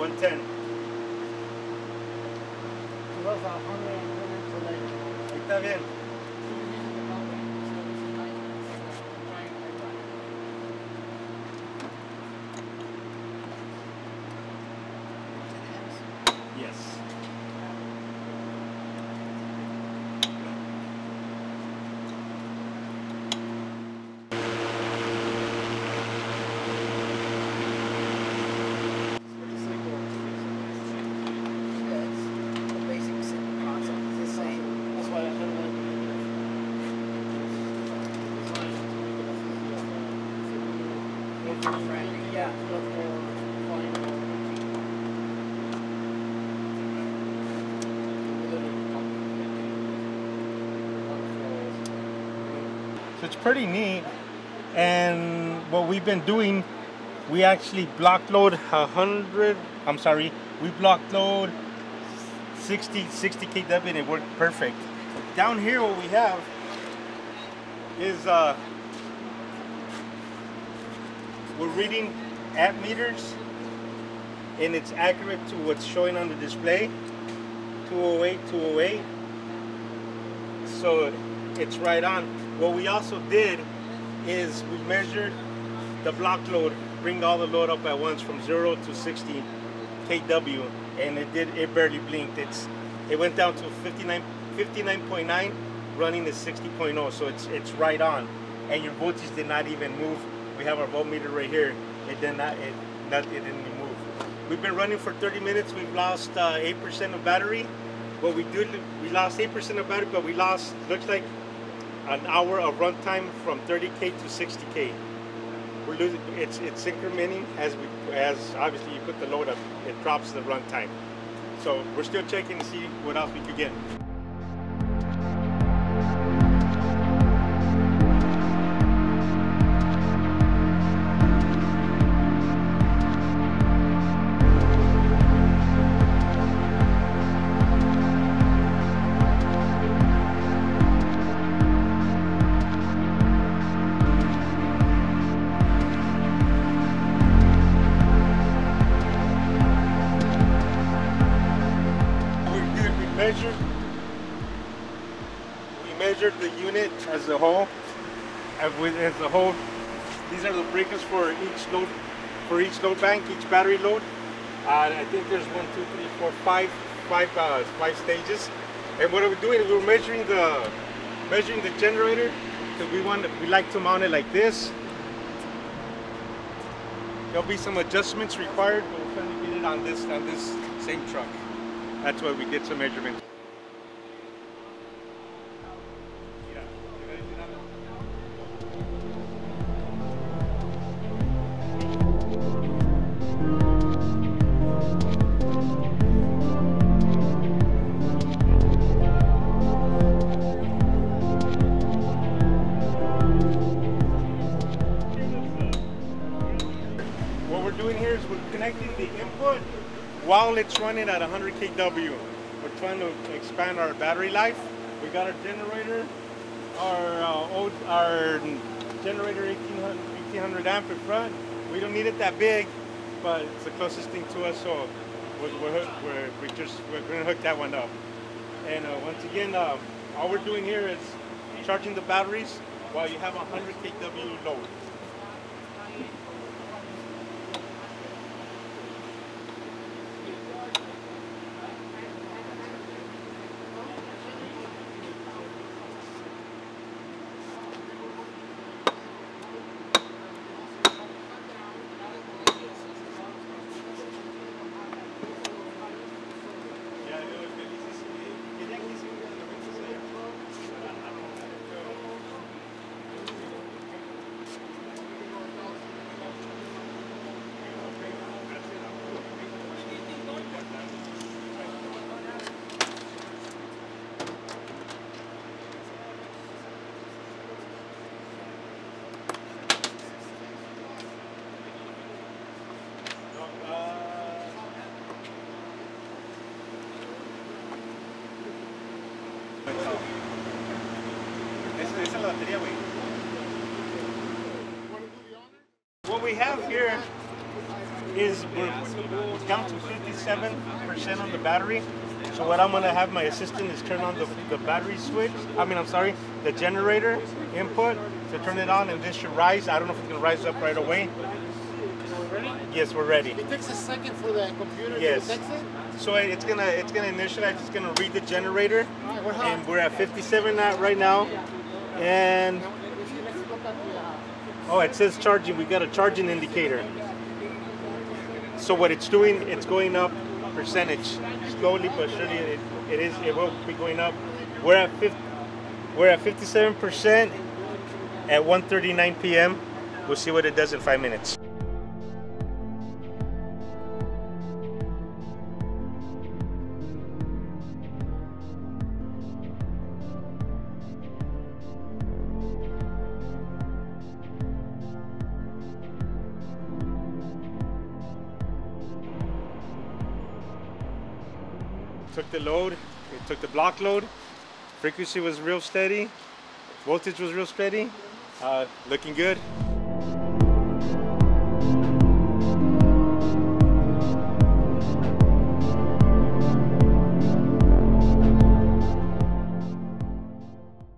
110. Está bien. So it's pretty neat. And what we've been doing, we actually block load a hundred. I'm sorry, we block load 60 60 kW and it worked perfect. Down here, what we have is uh, we're reading amp meters, and it's accurate to what's showing on the display. 208, 208. So it's right on. What we also did is we measured the block load, bring all the load up at once from zero to 60 kW, and it did. It barely blinked. It's it went down to 59 59.9, running at 60.0. So it's it's right on, and your voltage did not even move. We have our voltmeter right here. It did not. It not. It didn't move. We've been running for 30 minutes. We've lost uh, 8% of battery. What we did, we lost 8% of battery, but we lost looks like an hour of runtime from 30k to 60k. We're losing. It's it's incrementing as we as obviously you put the load up, it drops the runtime. So we're still checking to see what else we could get. Measured the unit as a whole, and with as a whole, these are the breakers for each load, for each load bank, each battery load. Uh, I think there's one, two, three, four, five, five, uh, five stages. And what we're doing is we're measuring the, measuring the generator, because we want, we like to mount it like this. There'll be some adjustments required, but we're trying to get it on this, on this same truck. That's why we did some measurements. While it's running at 100 kW. We're trying to expand our battery life. We got our generator, our uh, old, our generator 1800, 1800 amp in front. We don't need it that big, but it's the closest thing to us, so we're, we're, we're, we just, we're gonna hook that one up. And uh, once again, uh, all we're doing here is charging the batteries while you have a 100 kW load. Batería, güey. What we have here is we're, down to 57% on the battery. So what I'm gonna have my assistant is turn on the, the battery switch. I mean, I'm sorry, the generator input to turn it on, and this should rise. I don't know if it's gonna rise up right away. Ready? Yes, we're ready. It takes a second for the computer Yes. to detect it. So it's gonna it's gonna initialize. It's gonna read the generator, All right, we're hot. and we're at 57 at right now. And oh, it says charging. We got a charging indicator. So what it's doing, it's going up percentage slowly but surely. It, it is. It will be going up. We're at 50, We're at 57 percent at 1:39 p.m. We'll see what it does in five minutes. Took the load, it took the block load. Frequency was real steady, voltage was real steady, uh, looking good.